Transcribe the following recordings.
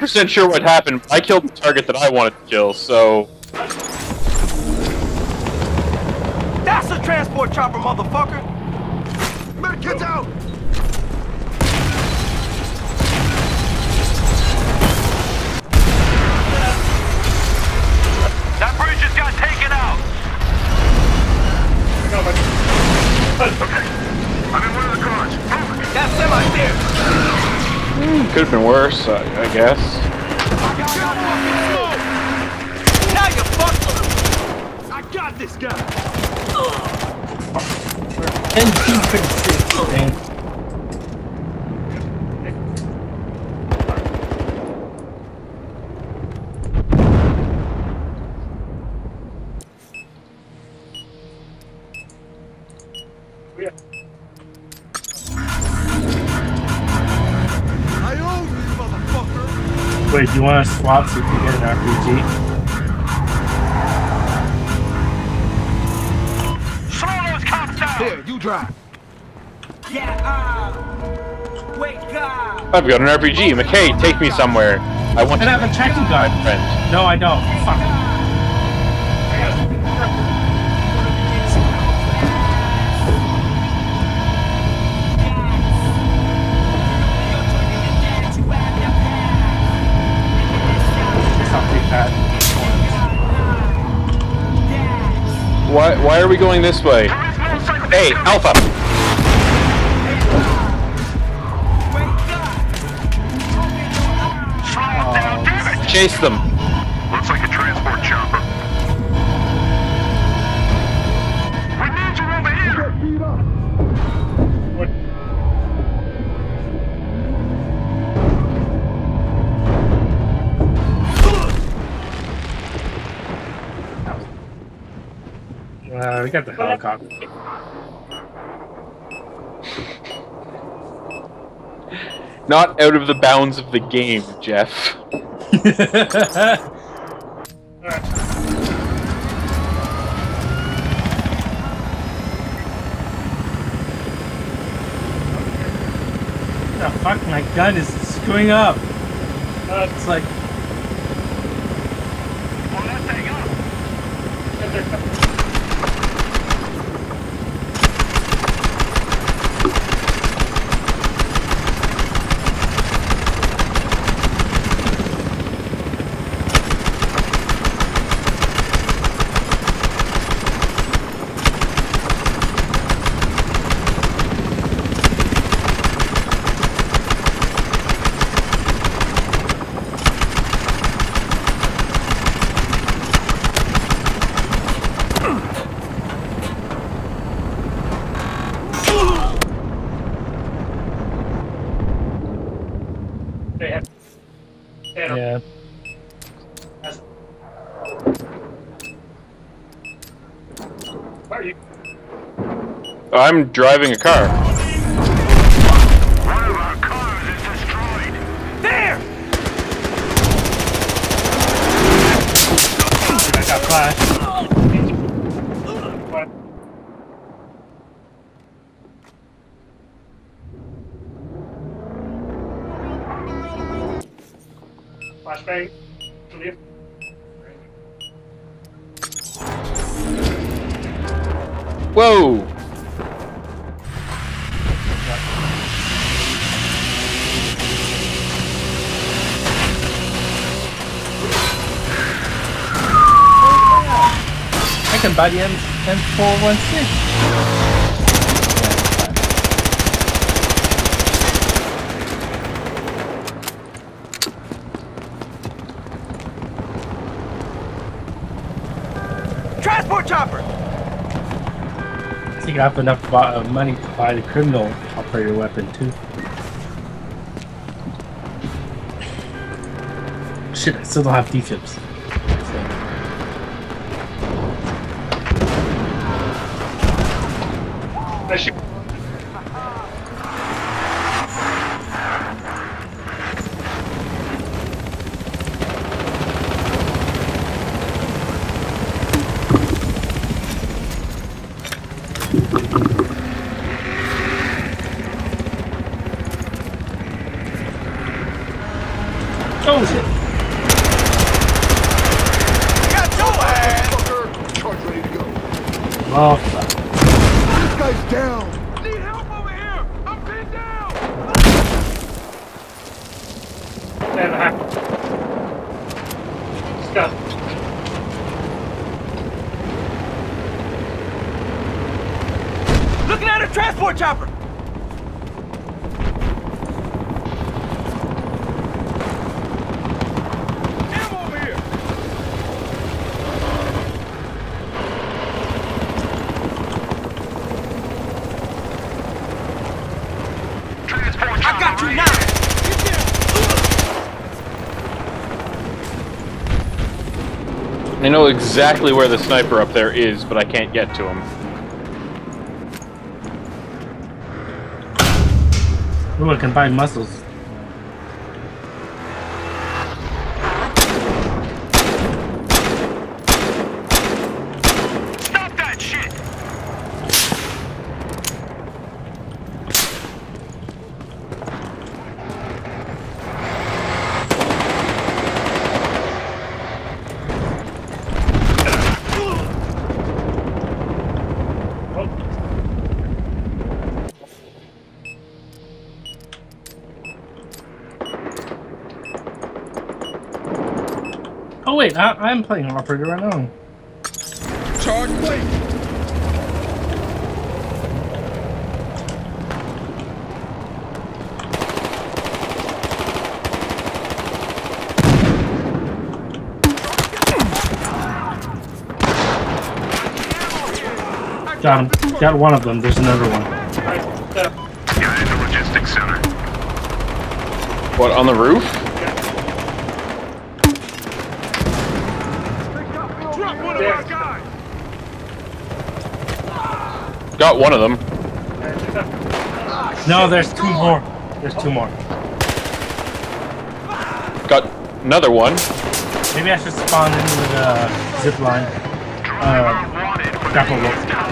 100% sure what happened. I killed the target that I wanted to kill, so... That's a transport chopper, motherfucker! Man, get out! That bridge just got taken out! Okay. I'm in one of the cars. Move. That semi there! Could have been worse, I, I guess. Now you fucked I got this guy! And he couldn't see you want to swap so you get an RPG? Slow those cops down! Here, you drive. Yeah, uh... Wake up! I've got an RPG. McKay, take me somewhere. I want And I to have a tracking my gun. friend. No, I don't. Fuck. Why, are we going this way? Hey, Alpha! Chase them. Uh, we got the helicopter. Not out of the bounds of the game, Jeff. the fuck, my gun is screwing up. It's like, yeah. I'm driving a car. I can the M M416. Transport chopper! So you have enough uh, money to buy the criminal operator weapon too. Shit, I still don't have defibs. Oh shit. Got your ass! Fucker! Charge ready to go. Oh, fuck. This guy's down. Need help over here! I'm pinned down! Never happened. Let's go. Looking at a transport chopper! Ammo over here! You now! I know exactly where the sniper up there is, but I can't get to him. Ooh, I can buy muscles. Stop that shit! Oh wait, I, I'm playing operator right now. Charge plate! Got him. Got one of them. There's another one. You're in the logistics center. What, on the roof? Drop one of our guys! Got one of them. No, there's two more. There's two more. Got another one. Maybe I should spawn in with a zip line. Uh, grapple rope.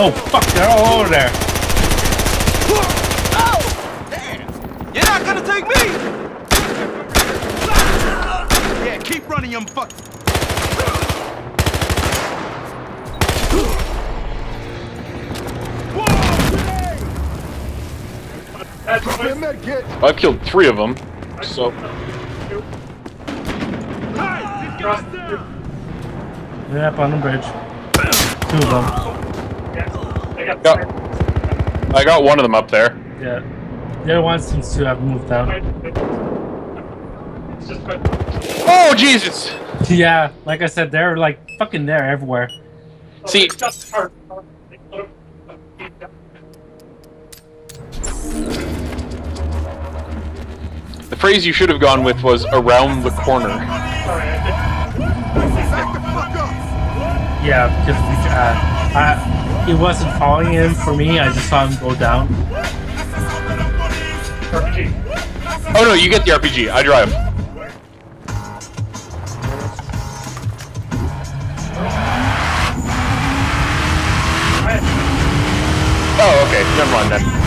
Oh fuck! They're all over there. Oh! Damn! You're not gonna take me! Yeah, keep running, you fuck. Drop me a med kit. I've killed three of them. So, Hey, these! They're up on the bridge. Two of them. Got, I got one of them up there. Yeah. The other one seems to have moved out. Oh, Jesus! Yeah, like I said, they're like fucking there everywhere. See, the phrase you should have gone with was around the corner. Back the fuck up. Yeah, because we, uh, I, it wasn't following him for me. I just saw him go down. Oh no, you get the RPG. I drive. Oh, okay. Never mind then.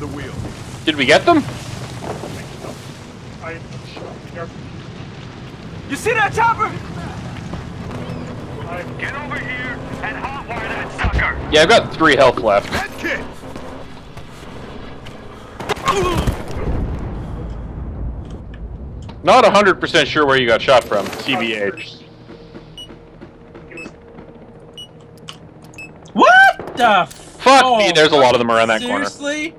Down. Okay, you grab the wheel. Did we get them? You see that chopper? Get over here and hotwire that sucker. Yeah, I've got three health left. Med kit! Not 100% sure where you got shot from, TBH. What the Fuck oh, me, there's a lot of them around that corner. Seriously?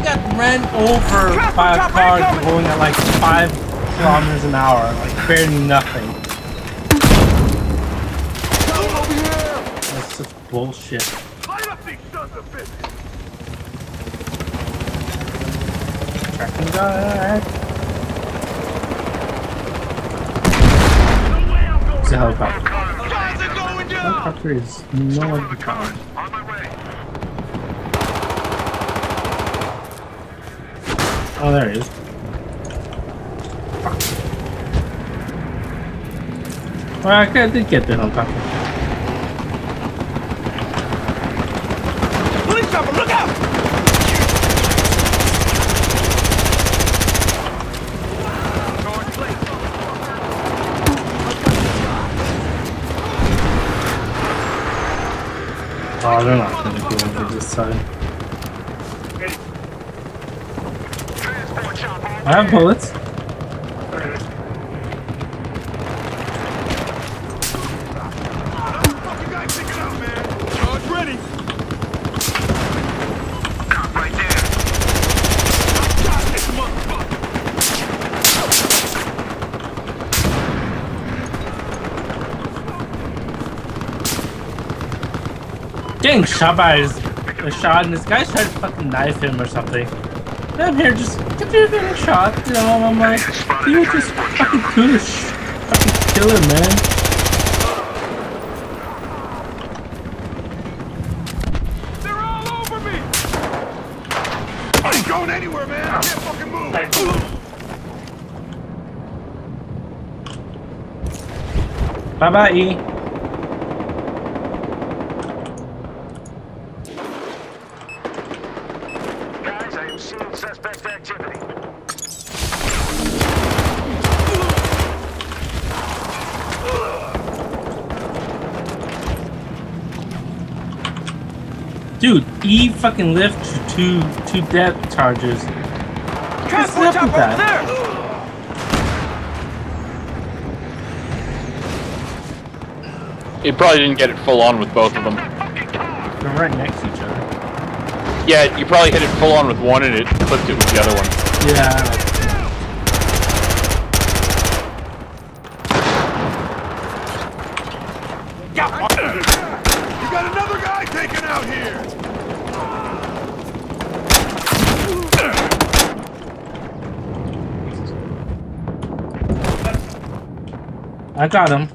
I got ran over by a car going at like 5 kilometers an hour. Like barely nothing. That's just bullshit. Light up these sons of bitches! tracking guy. No way I'm going. It's a helicopter. Guys are going down. Helicopter is no one to be found. On my way. Oh, there he is. Well, I did get the helicopter. Police chopper, look out! Oh, they're not gonna go over this side. Transport chopper. I have bullets. Fucking guy, pick it up, man. Charge ready. Cop right there. Got have bullets. Getting shot by his a shot, and this guy's trying to fucking knife him or something. I'm here just you're getting shot, you know. And I'm like, you just fucking do this, sh- fucking kill him, man. They're all over me. I ain't going anywhere, man. I can't fucking move. Bye bye, E. Guys, I am seeing suspect activity. Dude, E fucking lift to two two depth charges. What's Transport up with that? over there. It probably didn't get it full on with both of them. They're right next to each other. Yeah, you probably hit it full on with one and it clipped it with the other one. Yeah. You got another guy taken out here. I got him.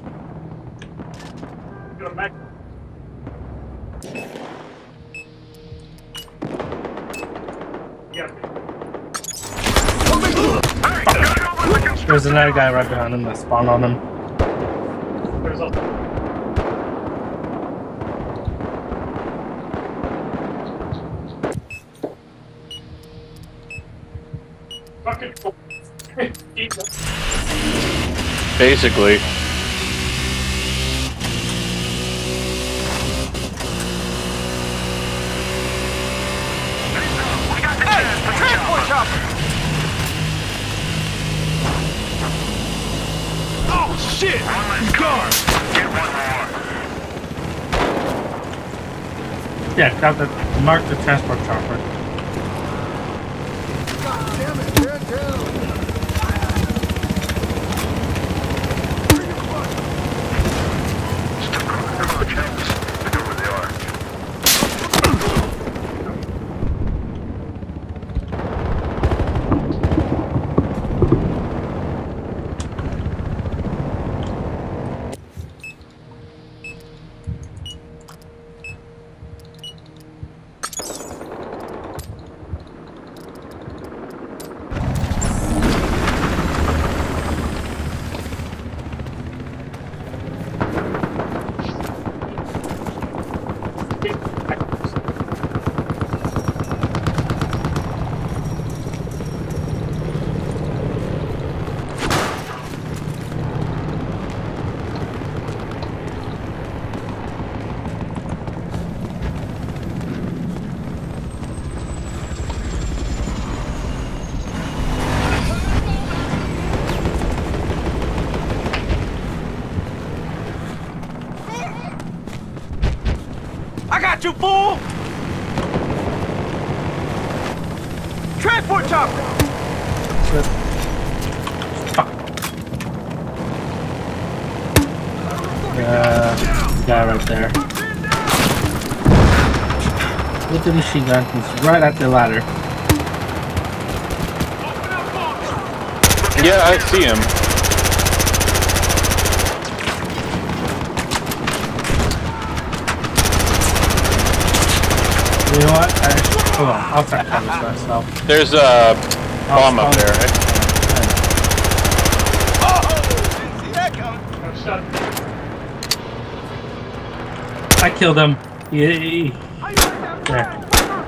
There's another guy right behind him that spawned on him. Basically. Got the mark the transport chopper. You, fool! Transport chopper! Fuck. Uh, yeah, guy right there. With the machine gun, he's right at the ladder. Yeah, I see him. You know what? I, hold on, I'll try to cover this myself. There's a bomb up spawn. there. right? Oh! See that coming? I killed him. Yay. There.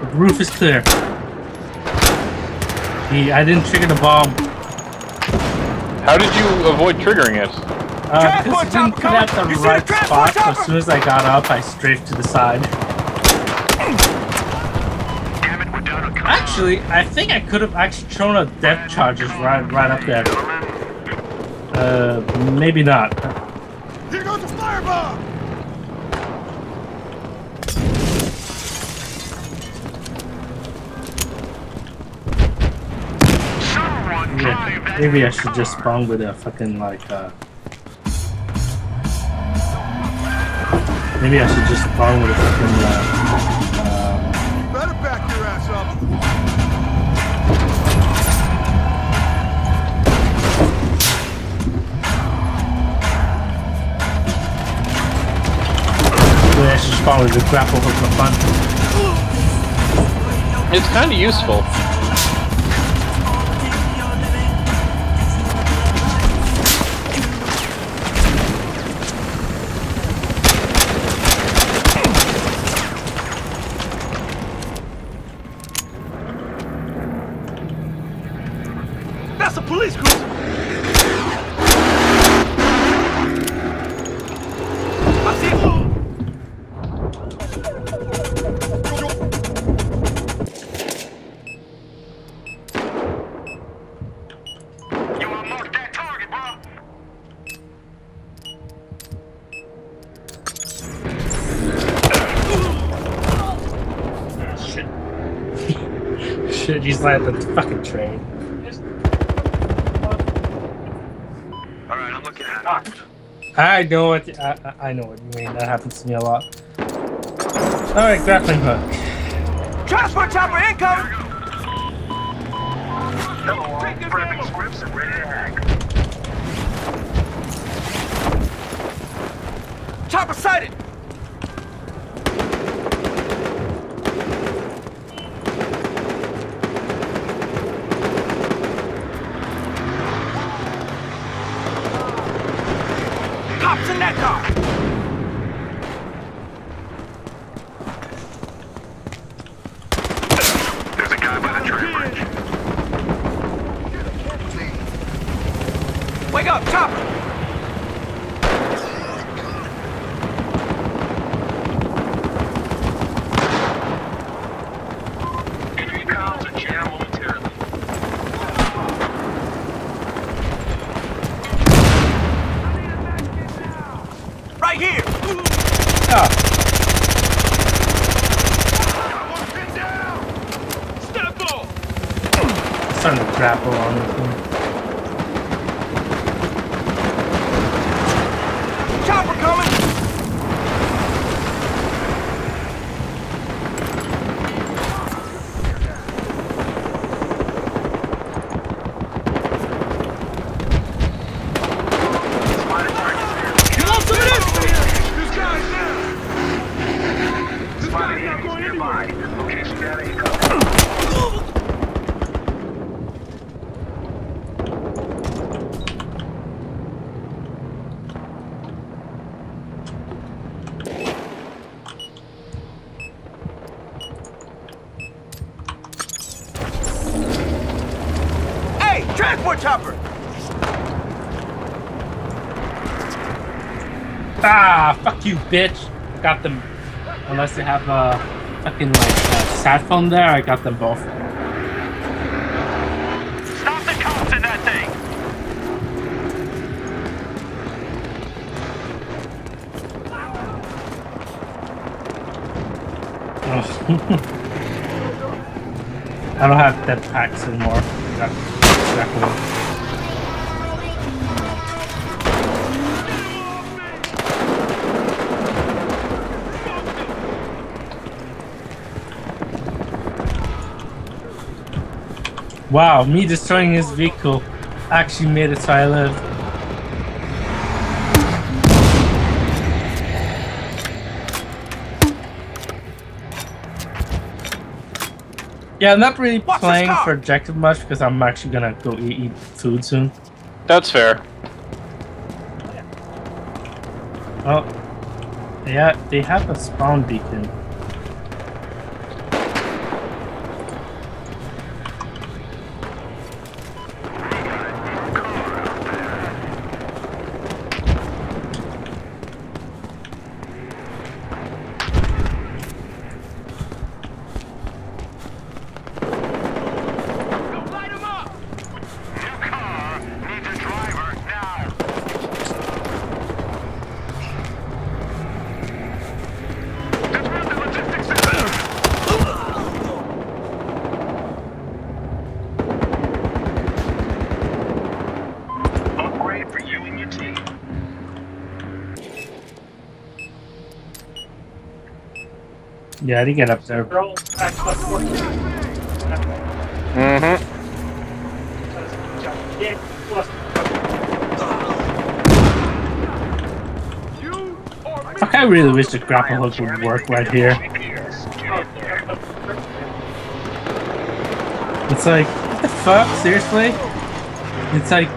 The roof is clear. He, I didn't trigger the bomb. How did you avoid triggering it? Uh, Transport because we didn't chopper put out coming! the You see the right spot. so? As soon as I got up, I strafed to the side. Damn it, we're down a car. Actually, I think I could have actually thrown a depth charges right, right up there. Uh, maybe not. Here goes the firebomb! Someone drive Yeah, maybe I should just spawn with a fucking like uh. Maybe I should just spawn with a fucking uh. With a grapple hook for fun. It's kind of useful. He's like the fucking train. Alright. I know what I, I know what you mean. That happens to me a lot. All right, grappling hook. Transport chopper incoming! Hello, prepping scripts ready. Chopper sighted! Cops in that car! There's a guy by the train bridge. Wake up, chopper! Enemy comms are jammed momentarily. Right here! Ah, One pin down! Step off! starting to grapple on this thing. Chopper coming! You want some of this? This guy's down! This guy's not going anywhere! Location data incoming. Hey, transport chopper! Ah, fuck you, bitch. Got them. Unless they have a fucking like uh, sat phone there, I got them both. Stop the cops in that thing! I don't have dead packs anymore. Got Wow, me destroying his vehicle. actually made it so I lived. Yeah, I'm not really Watch playing car. for objective much because I'm actually gonna go eat, eat food soon. That's fair. Oh, yeah, they have a spawn beacon. Light him up! New car needs a driver now. Disrupt the logistics center. Upgrade for you and your team. Yeah, they get up there. Mm-hmm. You or me? Fuck, I really wish the grapple hook would work right here. It's like, what the fuck? Seriously? It's like,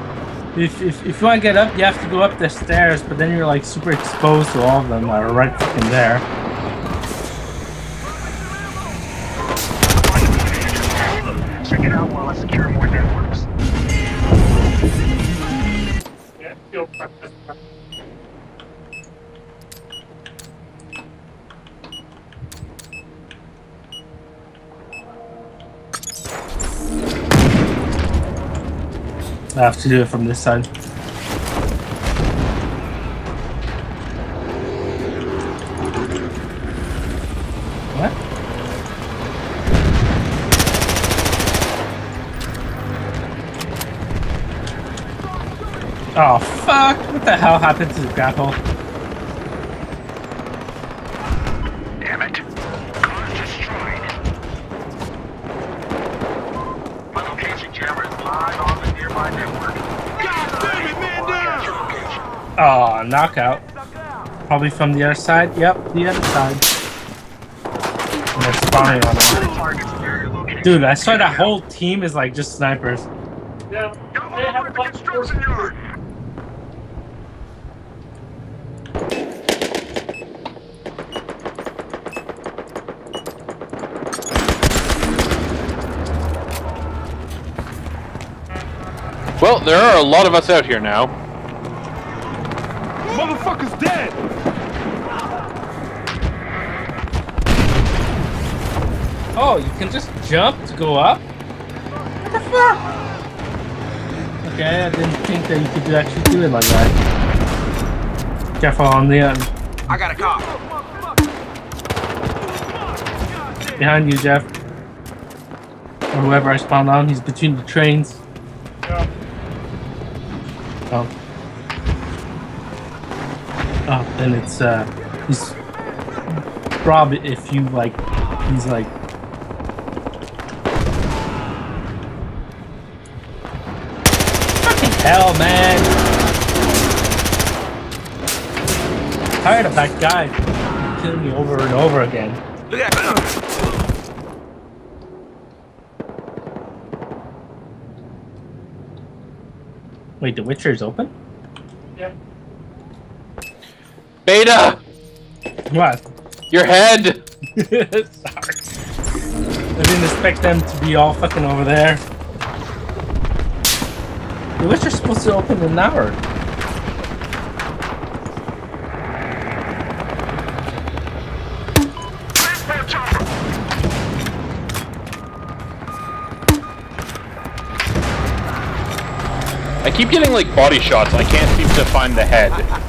if, if, if you want to get up, you have to go up the stairs, but then you're like super exposed to all of them that are right fucking there. Have to do it from this side. What? Oh fuck! What the hell happened to the grapple? Oh, knockout. Probably from the other side. Yep, the other side. And they're spawning on them. Dude, I saw that whole team is like just snipers. Come over at the construction yard. Well, there are a lot of us out here now. Motherfucker's dead! Oh, you can just jump to go up? What the fuck? Okay, I didn't think that you could actually do it like that. Careful on the end. I got a car. Behind you, Jeff. Or whoever I spawned on, he's between the trains. Oh. Oh, then it's, uh, he's Rob, if you, like, he's like, fucking hell, man! Tired of that guy killing me over and over again. Wait, the Witcher's open? Beta! What? Your head! Sorry. I didn't expect them to be all fucking over there. The Witcher's supposed to open in an hour. I keep getting like body shots. and I can't seem to find the head.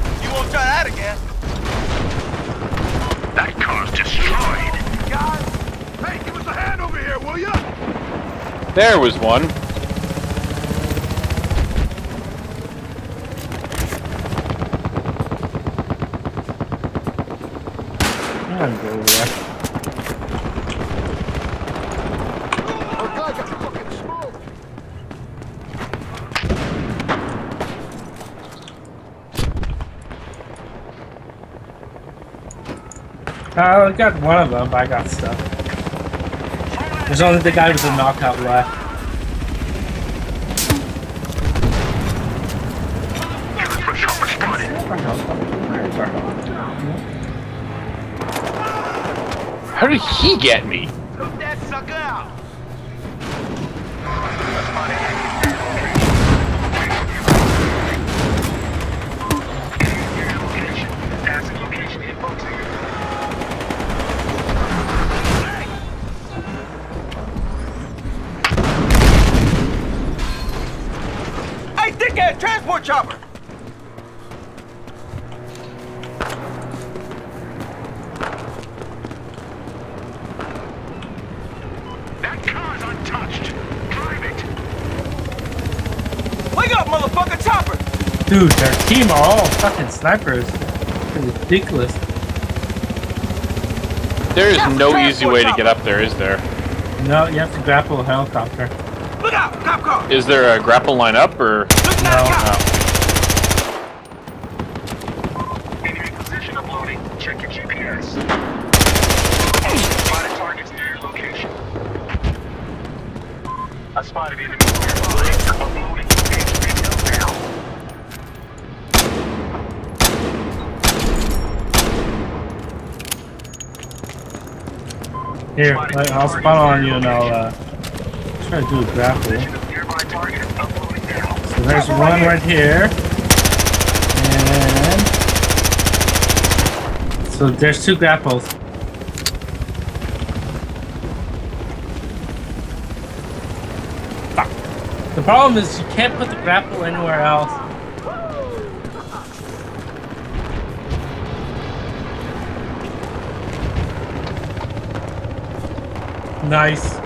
There was one. I got one of them, I got stuff. There's only the guy with the knockout left. How did he get me? Took that sucker out. Transport chopper. That car's untouched. Drive it. Wake up, motherfucker, chopper. Dude, their team are all fucking snipers. It's ridiculous. There is no transport easy way to get up there, is there? No, you have to grapple a helicopter. Look out, cop car. Is there a grapple line up or? No. No. Enemy position uploading. Check your GPS. Spotted targets near your location. I spotted enemy. Here, I'll spawn on you and I'll uh, try to do a grapple. Position of nearby target. Uploading now. So there's one right here. And so there's two grapples. The problem is you can't put the grapple anywhere else. Nice.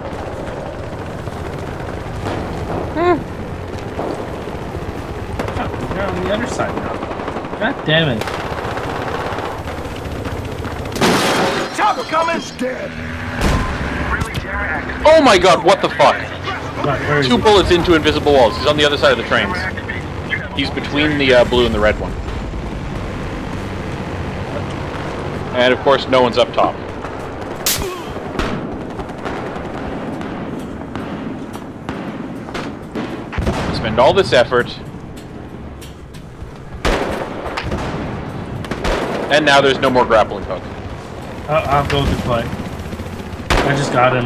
Oh, they're on the other side now. God damn it. Chopper coming. Really, Jared? Oh my god, what the fuck? Right, Two bullets into invisible walls. He's on the other side of the trains. He's between the uh, blue and the red one. And of course, no one's up top. Spend all this effort. And now there's no more grappling hook. I'll, I'll go deploy. I just got him.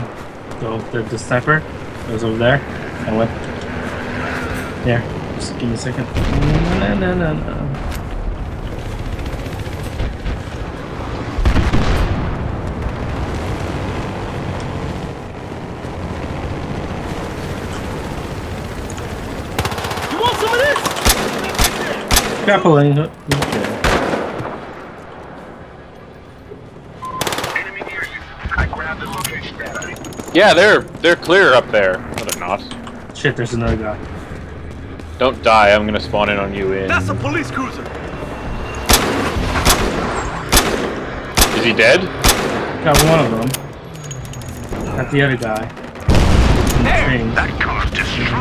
So the, the sniper was over there. I went. There. just give me a second. No, no, no, no. You want some of this? Grappling hook. Okay. Yeah, they're they're clear up there. No, they're not. Shit, there's another guy. Don't die. I'm gonna spawn in on you in. That's a police cruiser. Is he dead? Got one of them. Got the other guy. There. That car's destroyed.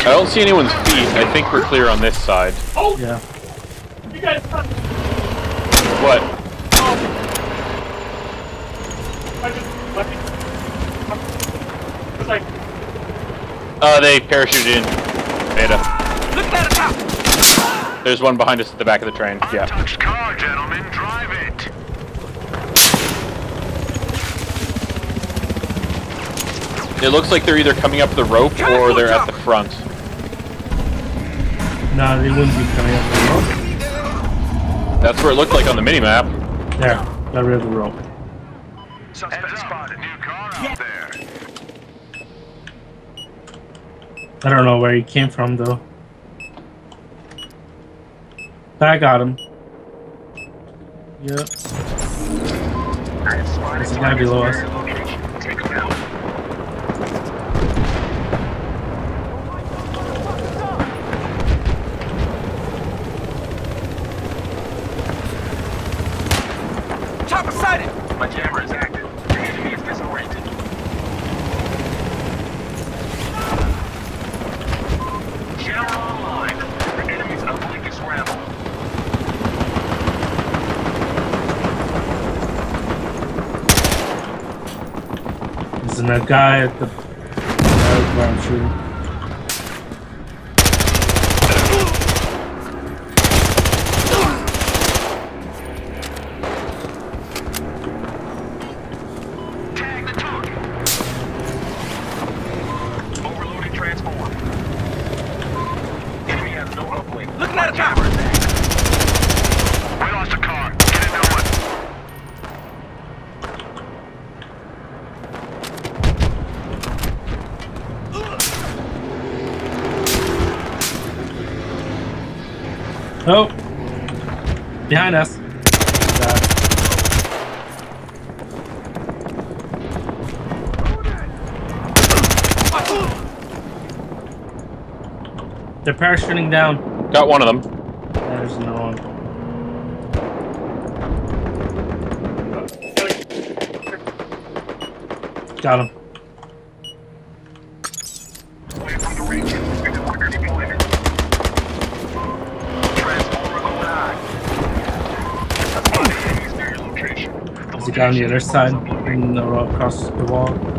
I don't see anyone's feet. I think we're clear on this side. Oh Yeah. What? Uh, they parachuted in. Beta. Look at a. There's one behind us at the back of the train. Yeah. Untouched car, gentlemen. Drive it. It looks like they're either coming up the rope or they're at the front. Nah, they wouldn't be coming up the rope. That's where it looked like on the minimap. There, got rid of the rope. Suspect spotted. New car out there. I don't know where he came from though. But I got him. Yep. I have spotted There's a guy below us. targets near your location. Take him. Chopper sighted. My jammer is active. The enemy is disoriented. Jammer online. The enemy's uplink is scrambled. There's a guy at the uh, where I'm shooting. They're parachuting down. Got one of them. There's no one. Got him. Away from the region. Deployment. Transformer online. Enemies near your location. Is he down the other side? No, across the wall.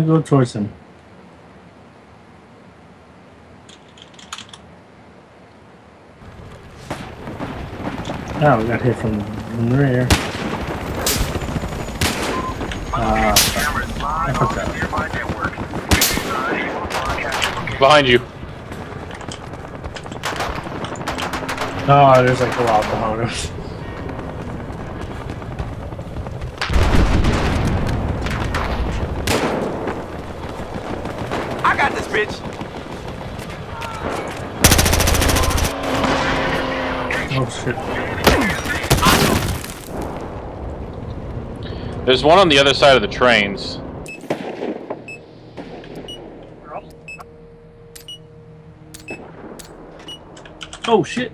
Gonna go towards him. Oh, we got hit from, from the rear. Ah, I. Behind you. Oh, there's like a lot behind us. I got this bitch. Oh shit. There's one on the other side of the trains. Oh shit.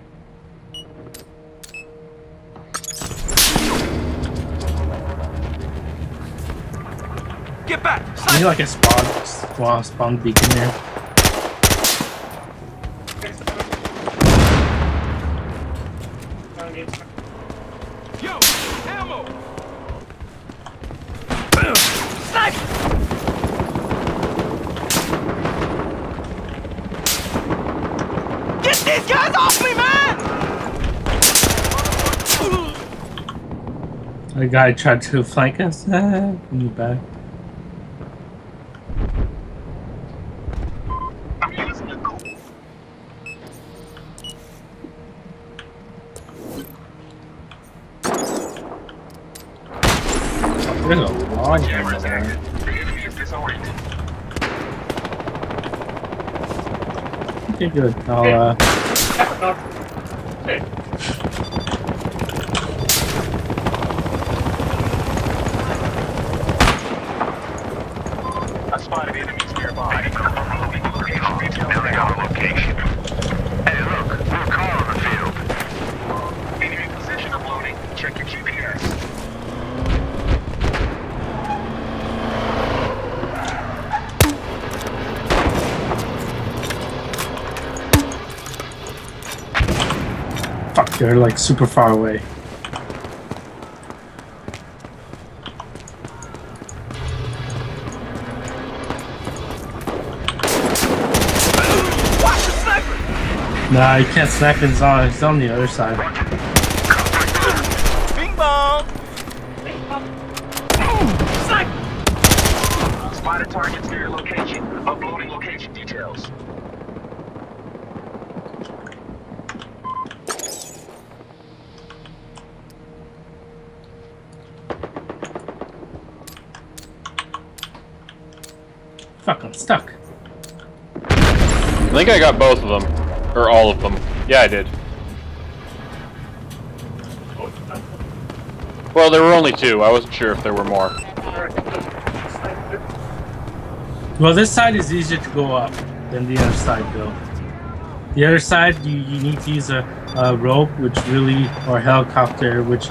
Get back. I need like a spawn, spawn, spawn beacon here. Yo, ammo. Sniper. Get these guys off me, man! The guy tried to flank us. Ah, in the back. There's a lot of them there. Okay, good. I'll, uh... I spotted enemies nearby. Building our location. Hey, look, we're a car on the field. Enemy position uploading. Check your GPS. Fuck, they're like super far away. Watch the sniper. Nah, you can't snipe him. He's on, he's on the other side. Bing bong. Sniper. Spotted targets near your location. Uploading location details. Fuck, I'm stuck. I think I got both of them. Or all of them. Yeah, I did. Well, there were only two. I wasn't sure if there were more. Well, this side is easier to go up. than the other side go. The other side, you, you need to use a, a rope, which really, or helicopter, which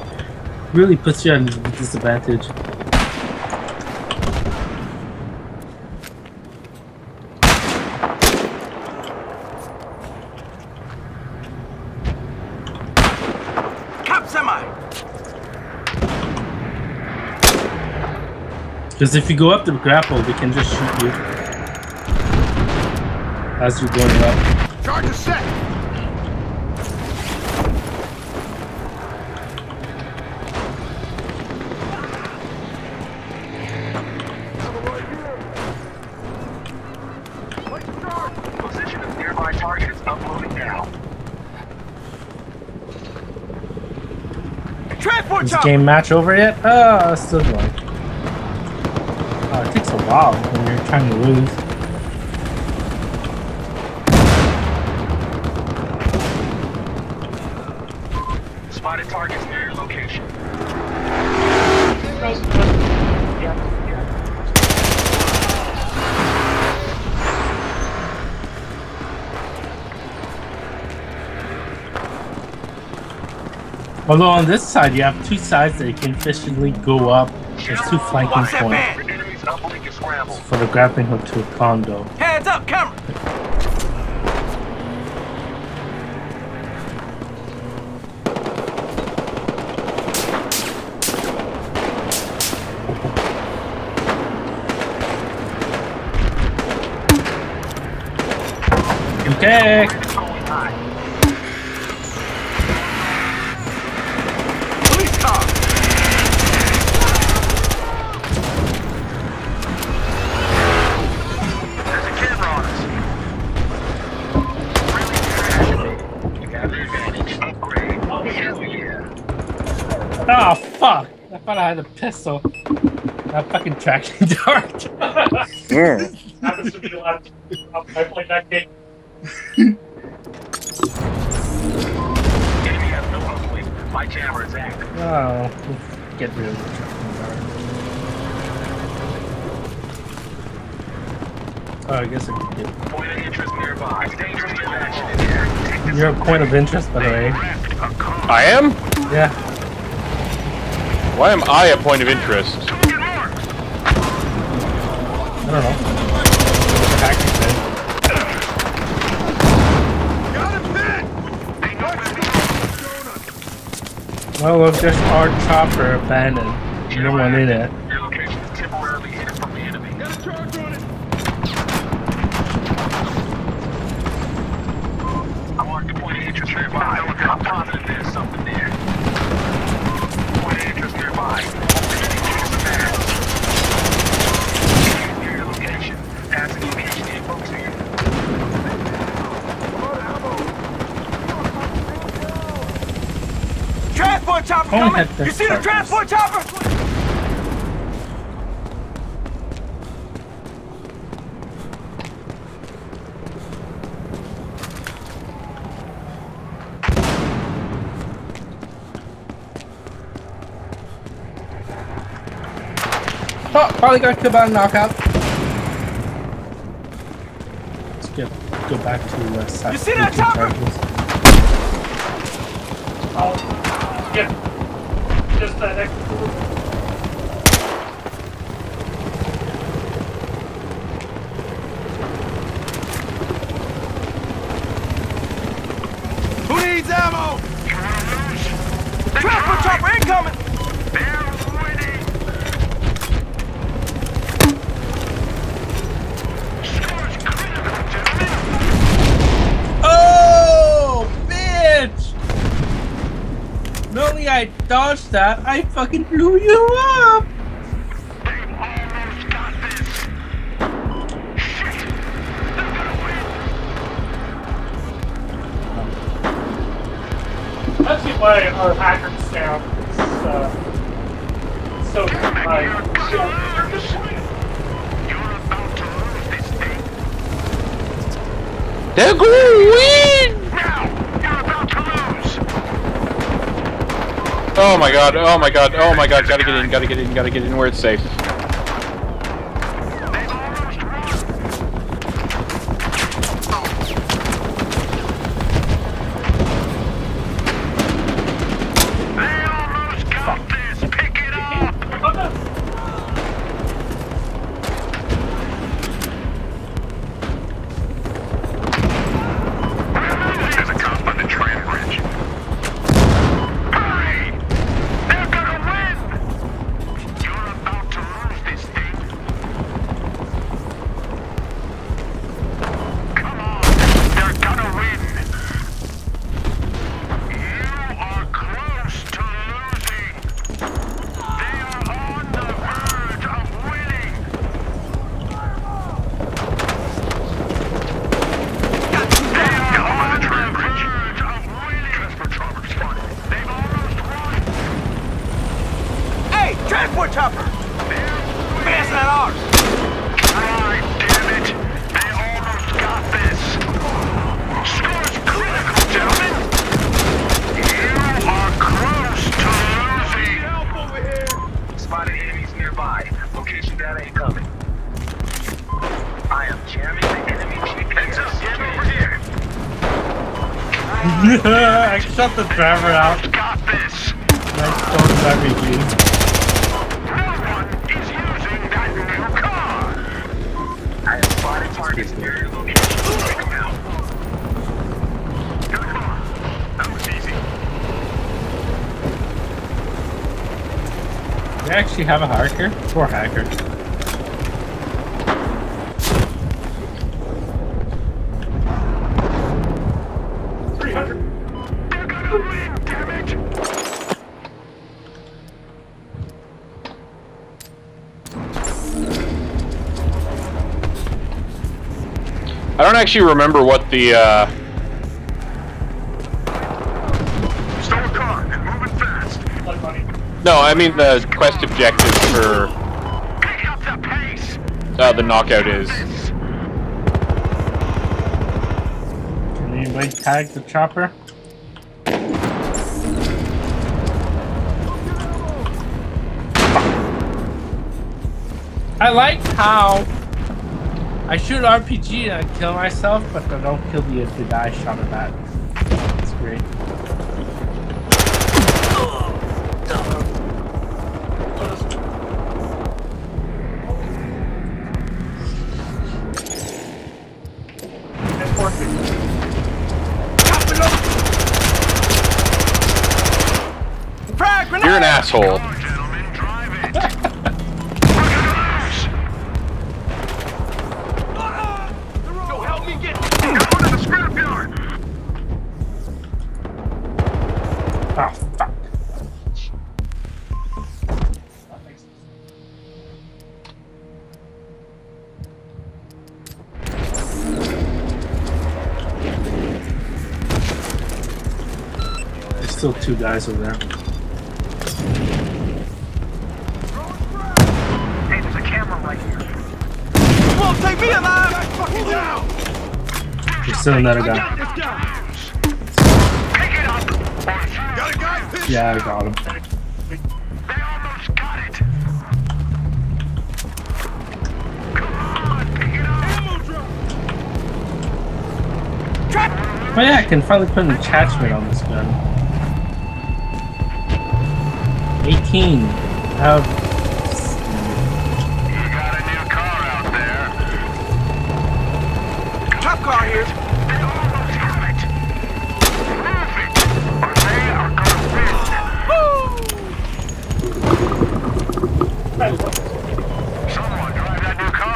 really puts you at disadvantage. Cop semi. Because if you go up the grapple, they can just shoot you as you're going up. Charge is set. Position of nearby target is. Transport Is the chopper. game match over yet? Oh, still going. Oh, it takes a while when you're trying to lose. Spotted targets near your location. Although on this side, you have two sides that you can efficiently go up. There's two flanking points for the grappling hook to a condo. Hands up, camera. Okay. Pistol. That fucking tracking dart. happens to be the last I played that game. Enemy has no uplink. My jammer is active. oh, get rid of the tracking dart. Oh, I guess I could get. Point of interest nearby. Dangerous interaction in here. You're a point of interest, by the way. I am? Yeah. Why am I a point of interest? I don't know. Hacker said. Got him dead. Well, look, there's our chopper abandoned. No one in it. Your location is temporarily hidden you. Transport chopper coming. You see the transport chopper? Oh, probably got killed by a knockout. Let's get go back to uh, side. You see that looking chopper? charges. I'll just that extra. Who needs ammo? Transport chopper incoming. Oh, bitch! Not only I dodged that, I fucking blew you up! That's why our hacker staff is uh, so like. They're going to win! Oh my god, oh my god, oh my god, gotta get in, gotta get in, gotta get in where it's safe. We have a hacker? Poor hacker. I don't actually remember what the, uh... No, I mean the quest objective for uh, the knockout is. Can anybody tag the chopper? I like how I shoot RPG and I kill myself, but I don't kill the, the guy shot at that. That's great. Still two guys over there. Still another guy. This guy! Pick it up. Or shoot. Got a guy pissed! Yeah, I got him. They almost got it. Come on, pick it up. Ammo drop! Oh yeah, I can finally put an attachment on this gun. 18. Have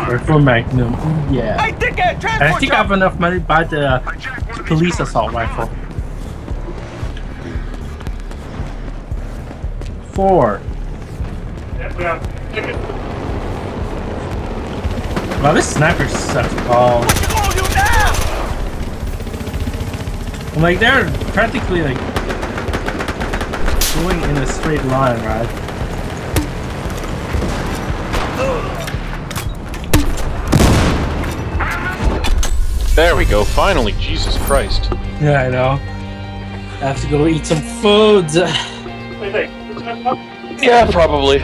rifle magnum. Yeah. Hey, dickhead! I Transport think I have enough money to buy the I jacked one of these police assault rifle. Four. Yeah, we have. Wow, this sniper sucks balls. Oh, like, they're practically like going in a straight line, right? There we go. Finally, Jesus Christ. Yeah, I know. I have to go eat some food. What do you think? Yeah, probably.